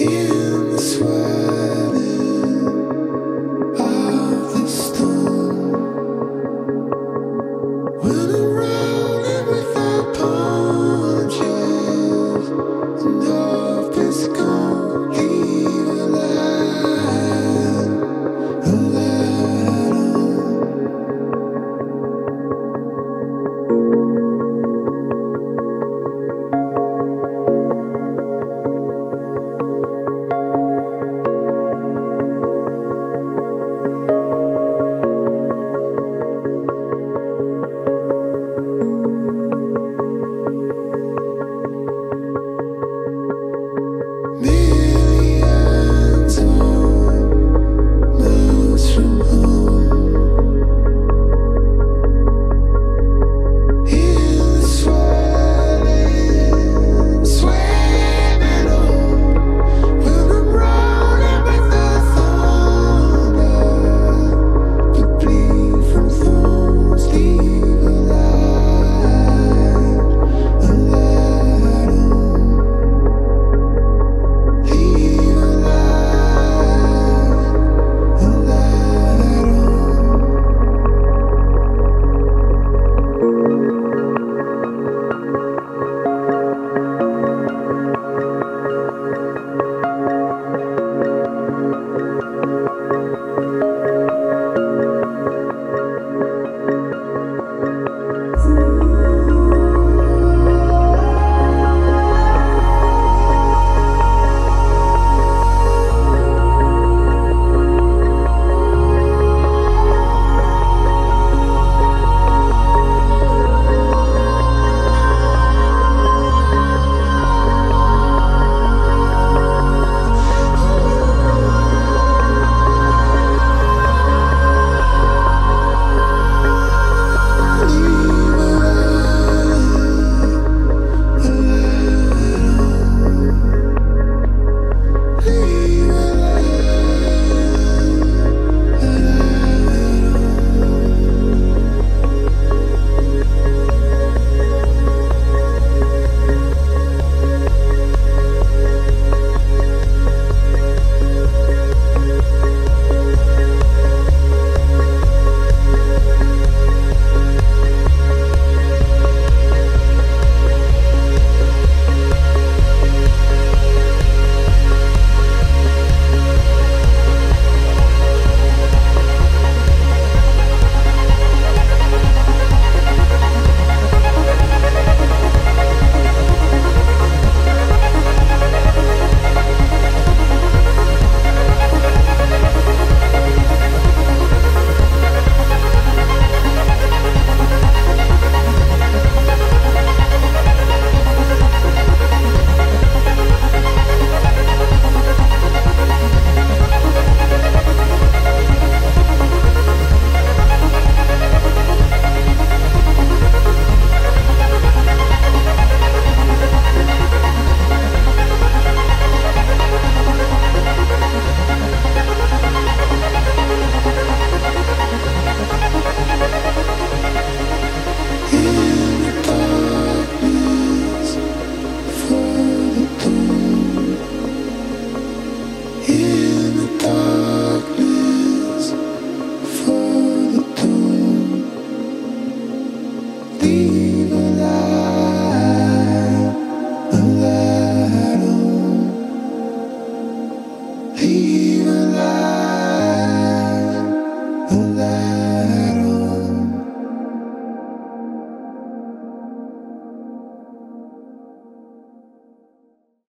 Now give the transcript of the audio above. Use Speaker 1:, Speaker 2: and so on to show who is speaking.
Speaker 1: in this world.